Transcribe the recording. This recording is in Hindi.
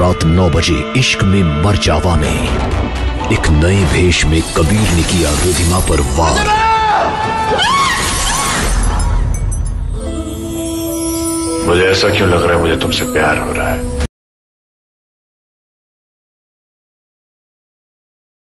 रात नौ बजे इश्क में मर जावा में एक नए भेष में कबीर ने किया रिधिमा पर वार। मुझे ऐसा क्यों लग रहा है? मुझे तुमसे प्यार हो रहा है।